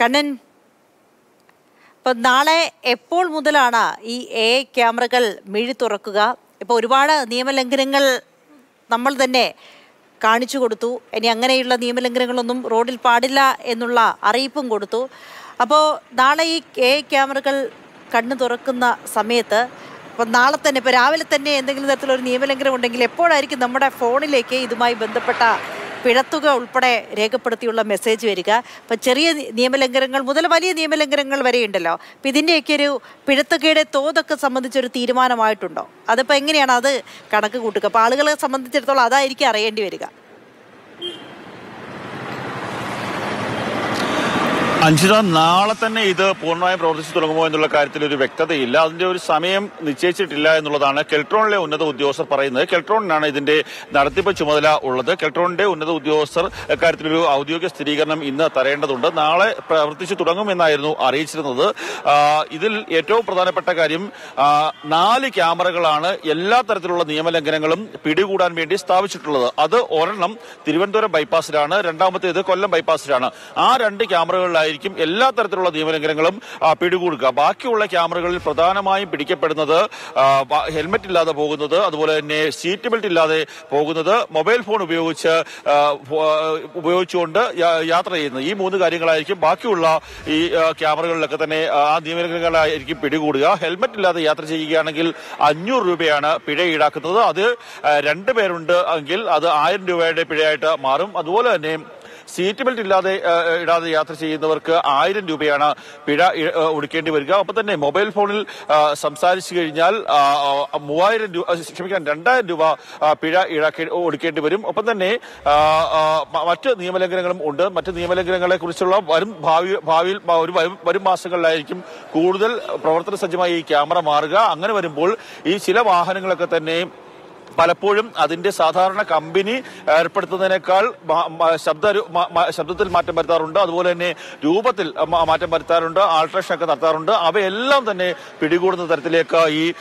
കണ്ണൻ ഇപ്പം നാളെ എപ്പോൾ മുതലാണ് ഈ എ ക്യാമറകൾ മിഴി തുറക്കുക? ഇപ്പോൾ ഒരുപാട് നിയമലംഘനങ്ങൾ നമ്മൾ തന്നെ കാണിച്ചു കൊടുത്തു. ഇനി അങ്ങനെയുള്ള നിയമലംഘനങ്ങളൊന്നും റോഡിൽ പാടില്ല എന്നുള്ള അറിയിപ്പും കൊടുത്തു. അപ്പോൾ നാളെ ഈ എ ക്യാമറകൾ കണ്ണു തുറക്കുന്ന സമയത്ത് അപ്പം നാളെ തന്നെ ഇപ്പോൾ രാവിലെ തന്നെ എന്തെങ്കിലും തരത്തിലൊരു നിയമലംഘനം ഉണ്ടെങ്കിൽ എപ്പോഴായിരിക്കും നമ്മുടെ ഫോണിലേക്ക് ഇതുമായി ബന്ധപ്പെട്ട പിഴത്തുക ഉൾപ്പെടെ രേഖപ്പെടുത്തിയുള്ള മെസ്സേജ് വരിക. അപ്പം ചെറിയ നിയമലംഘനങ്ങൾ മുതൽ വലിയ നിയമലംഘനങ്ങൾ വരെ ഉണ്ടല്ലോ അപ്പം ഇതിന്റെയൊക്കെ ഒരു പിഴത്തുകയുടെ തോതൊക്കെ സംബന്ധിച്ചൊരു തീരുമാനമായിട്ടുണ്ടോ? അതിപ്പോൾ എങ്ങനെയാണ് അത് കണക്ക് കൂട്ടുക? അപ്പോൾ ആളുകളെ സംബന്ധിച്ചിടത്തോളം അതായിരിക്കും അറിയേണ്ടി വരിക. അഞ്ചിത നാളെ തന്നെ ഇത് പൂർണമായും പ്രവർത്തിച്ചു തുടങ്ങുമോ എന്നുള്ള കാര്യത്തിൽ ഒരു വ്യക്തതയില്ല. അതിന്റെ ഒരു സമയം നിശ്ചയിച്ചിട്ടില്ല എന്നുള്ളതാണ് കെൽട്രോണിലെ ഉന്നത ഉദ്യോഗസ്ഥർ പറയുന്നത്. കെൽട്രോണിനാണ് ഇതിന്റെ നടത്തിപ്പ് ചുമതല ഉള്ളത്. കെൽട്രോണിന്റെ ഉന്നത ഉദ്യോഗസ്ഥർ ഇക്കാര്യത്തിലൊരു ഔദ്യോഗിക സ്ഥിരീകരണം ഇന്ന് തരേണ്ടതുണ്ട്. നാളെ പ്രവർത്തിച്ചു തുടങ്ങുമെന്നായിരുന്നു അറിയിച്ചിരുന്നത്. ഇതിൽ ഏറ്റവും പ്രധാനപ്പെട്ട കാര്യം നാല് ക്യാമറകളാണ് എല്ലാ തരത്തിലുള്ള നിയമലംഘനങ്ങളും പിടികൂടാൻ വേണ്ടി സ്ഥാപിച്ചിട്ടുള്ളത്. അത് ഒരെണ്ണം തിരുവനന്തപുരം ബൈപ്പാസിലാണ് രണ്ടാമത്തേത് കൊല്ലം ബൈപ്പാസിലാണ്. ആ രണ്ട് ക്യാമറകളിലായിരിക്കും എല്ലാ തരത്തിലുള്ള നിയമലംഘനങ്ങളും പിടികൂടുക. ബാക്കിയുള്ള ക്യാമറകളിൽ പ്രധാനമായും പിടിക്കപ്പെടുന്നത് ഹെൽമെറ്റ് ഇല്ലാതെ പോകുന്നത് അതുപോലെ തന്നെ സീറ്റ് ബെൽറ്റ് ഇല്ലാതെ പോകുന്നത് മൊബൈൽ ഫോൺ ഉപയോഗിച്ച് ഉപയോഗിച്ചുകൊണ്ട് യാത്ര ചെയ്യുന്നത്. ഈ മൂന്ന് കാര്യങ്ങളായിരിക്കും. ബാക്കിയുള്ള ഈ ക്യാമറകളിലൊക്കെ തന്നെ ആ നിയമലംഘനങ്ങളായിരിക്കും പിടികൂടുക. ഹെൽമെറ്റ് ഇല്ലാതെ യാത്ര ചെയ്യുകയാണെങ്കിൽ അഞ്ഞൂറ് രൂപയാണ് പിഴ ഈടാക്കുന്നത്. അത് രണ്ട് പേരുണ്ട് എങ്കിൽ അത് ആയിരം രൂപയുടെ പിഴയായിട്ട് മാറും. അതുപോലെ തന്നെ സീറ്റ് ബെൽറ്റ് ഇല്ലാതെ ഇടാതെ യാത്ര ചെയ്യുന്നവർക്ക് ആയിരം രൂപയാണ് പിഴ ഒടുക്കേണ്ടി വരിക. ഒപ്പം തന്നെ മൊബൈൽ ഫോണിൽ സംസാരിച്ചു കഴിഞ്ഞാൽ മൂവായിരം രൂപ ആ, ക്ഷമിക്കാൻ രണ്ടായിരം രൂപ പിഴ ഈടാക്കി ഒടുക്കേണ്ടി വരും. ഒപ്പം തന്നെ മറ്റ് നിയമലംഘനങ്ങളും ഉണ്ട്. മറ്റ് നിയമലംഘനങ്ങളെ കുറിച്ചുള്ള വരും ഭാവി ഭാവിയിൽ ഒരു വരും മാസങ്ങളിലായിരിക്കും കൂടുതൽ പ്രവർത്തന സജ്ജമായി ഈ ക്യാമറ മാറുക. അങ്ങനെ വരുമ്പോൾ ഈ ചില വാഹനങ്ങളൊക്കെ തന്നെ പലപ്പോഴും അതിന്റെ സാധാരണ കമ്പനി ഏർപ്പെടുത്തുന്നതിനേക്കാൾ ശബ്ദ ശബ്ദത്തിൽ മാറ്റം വരുത്താറുണ്ട്. അതുപോലെ തന്നെ രൂപത്തിൽ മാറ്റം വരുത്താറുണ്ട് ആൾട്രേഷൻ ഒക്കെ നടത്താറുണ്ട്. അവയെല്ലാം തന്നെ പിടികൂടുന്ന തരത്തിലേക്ക് ഈ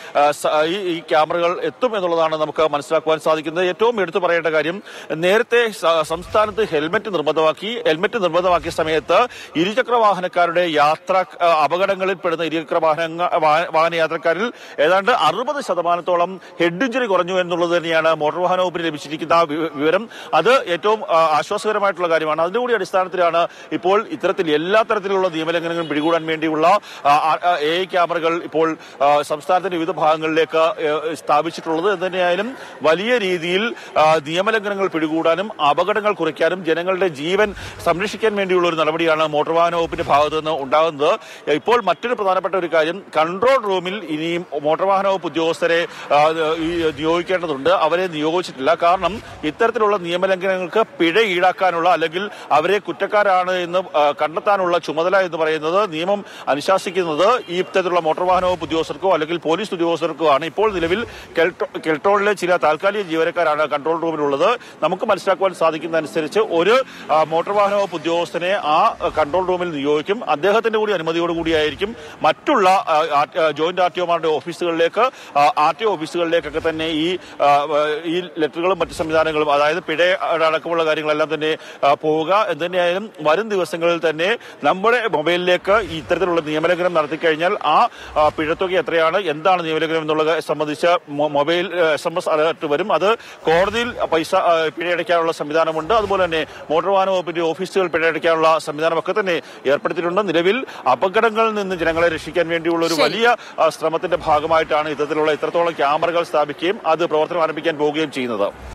ഈ- ക്യാമറകൾ എത്തും എന്നുള്ളതാണ് നമുക്ക് മനസ്സിലാക്കുവാൻ സാധിക്കുന്നത്. ഏറ്റവും എടുത്തു പറയേണ്ട കാര്യം നേരത്തെ സംസ്ഥാനത്ത് ഹെൽമറ്റ് നിർബന്ധമാക്കി ഹെൽമറ്റ് നിർബന്ധമാക്കിയ സമയത്ത് ഇരുചക്ര വാഹനക്കാരുടെ യാത്ര അപകടങ്ങളിൽ പെടുന്ന ഇരുചക്ര വാഹന വാഹന യാത്രക്കാരിൽ ഏതാണ്ട് അറുപത് ശതമാനത്തോളം ഹെഡ് ഇഞ്ചുറി കുറഞ്ഞു എന്നുള്ളത് തന്നെയാണ് മോട്ടോർ വാഹന വകുപ്പിന് ലഭിച്ചിരിക്കുന്ന വിവരം. അത് ഏറ്റവും ആശ്വാസകരമായിട്ടുള്ള കാര്യമാണ്. അതിന്റെ കൂടി അടിസ്ഥാനത്തിലാണ് ഇപ്പോൾ ഇത്തരത്തിൽ എല്ലാ തരത്തിലുള്ള നിയമലംഘനങ്ങളും പിടികൂടാൻ വേണ്ടിയുള്ള എ ക്യാമറകൾ ഇപ്പോൾ സംസ്ഥാനത്തിന്റെ വിവിധ ഭാഗങ്ങളിലേക്ക് സ്ഥാപിച്ചിട്ടുള്ളത്. എന്ന് തന്നെയായാലും വലിയ രീതിയിൽ നിയമലംഘനങ്ങൾ പിടികൂടാനും അപകടങ്ങൾ കുറയ്ക്കാനും ജനങ്ങളുടെ ജീവൻ സംരക്ഷിക്കാൻ വേണ്ടിയുള്ള ഒരു നടപടിയാണ് മോട്ടോർ വാഹന വകുപ്പിന്റെ ഭാഗത്തു നിന്ന് ഉണ്ടാകുന്നത്. ഇപ്പോൾ മറ്റൊരു പ്രധാനപ്പെട്ട ഒരു കാര്യം കൺട്രോൾ റൂമിൽ ഇനിയും മോട്ടോർ വാഹന വകുപ്പ് ഉദ്യോഗസ്ഥരെ ആ, ഈ അവരെ നിയോഗിച്ചിട്ടില്ല. കാരണം ഇത്തരത്തിലുള്ള നിയമലംഘനങ്ങൾക്ക് പിഴ ഈടാക്കാനുള്ള അല്ലെങ്കിൽ അവരെ കുറ്റക്കാരാണ് എന്ന് കണ്ടെത്താനുള്ള ചുമതല എന്ന് പറയുന്നത് നിയമം അനുശാസിക്കുന്നത് ഈ ഇത്തരത്തിലുള്ള മോട്ടോർ വാഹന വകുപ്പ് ഉദ്യോഗസ്ഥർക്കോ അല്ലെങ്കിൽ പോലീസ് ഉദ്യോഗസ്ഥർക്കോ ആണ്. ഇപ്പോൾ നിലവിൽ കെൽട്രോ- കെൽട്രോണിലെ ചില താൽക്കാലിക ജീവനക്കാരാണ് കൺട്രോൾ റൂമിലുള്ളത്. നമുക്ക് മനസ്സിലാക്കുവാൻ സാധിക്കുന്നതനുസരിച്ച് ഒരു മോട്ടോർ വാഹന വകുപ്പ് ഉദ്യോഗസ്ഥനെ ആ കൺട്രോൾ റൂമിൽ നിയോഗിക്കും. അദ്ദേഹത്തിന്റെ കൂടി അനുമതിയോട് കൂടിയായിരിക്കും മറ്റുള്ള ജോയിന്റ് ആർ ടി ഒമാരുടെ ഓഫീസുകളിലേക്ക് ആർ ടി ഒ ഓഫീസുകളിലേക്കൊക്കെ തന്നെ ഈ ഈ ലെറ്ററുകളും മറ്റ് സംവിധാനങ്ങളും അതായത് പിഴ അടക്കമുള്ള കാര്യങ്ങളെല്ലാം തന്നെ പോവുക എന്ന് തന്നെയായാലും വരും ദിവസങ്ങളിൽ തന്നെ നമ്മുടെ മൊബൈലിലേക്ക് ഇത്തരത്തിലുള്ള നിയമലംഘനം നടത്തിക്കഴിഞ്ഞാൽ ആ ആ, പിഴത്തുക എത്രയാണ് എന്താണ് നിയമലംഘനം എന്നുള്ളത് സംബന്ധിച്ച mobile S M S alert വരും. അത് കോടതിയിൽ പൈസ പിഴയടയ്ക്കാനുള്ള സംവിധാനമുണ്ട്. അതുപോലെ തന്നെ മോട്ടോർ വാഹന വകുപ്പിന്റെ ഓഫീസുകൾ പിഴയടയ്ക്കാനുള്ള സംവിധാനമൊക്കെ തന്നെ ഏർപ്പെടുത്തിയിട്ടുണ്ട്. നിലവിൽ അപകടങ്ങളിൽ നിന്ന് ജനങ്ങളെ രക്ഷിക്കാൻ വേണ്ടിയുള്ള ഒരു വലിയ ശ്രമത്തിന്റെ ഭാഗമായിട്ടാണ് ഇത്തരത്തിലുള്ള ഇത്രത്തോളം ക്യാമറകൾ സ്ഥാപിക്കുകയും അത് പ്രവർത്തനം ആരംഭിക്കാൻ പോവുകയും ചെയ്യുന്നത്.